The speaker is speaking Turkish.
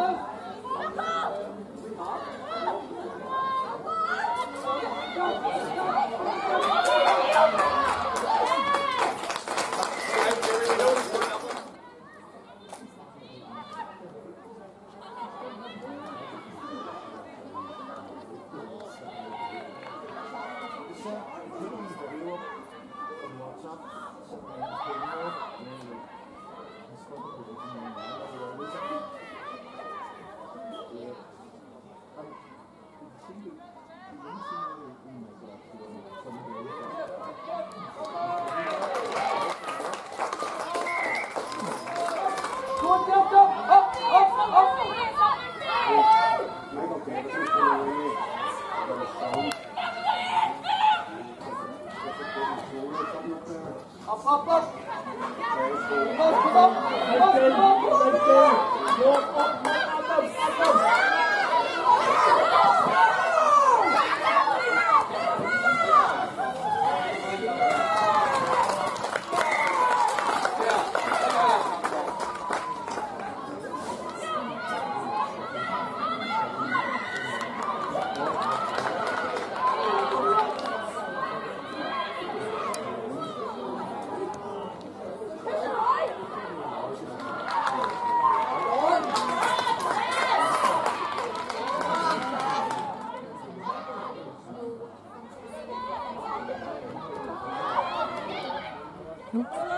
Carlos. Hop hop hop. Bas kulak. Bas kulak. Hop hop. 嗯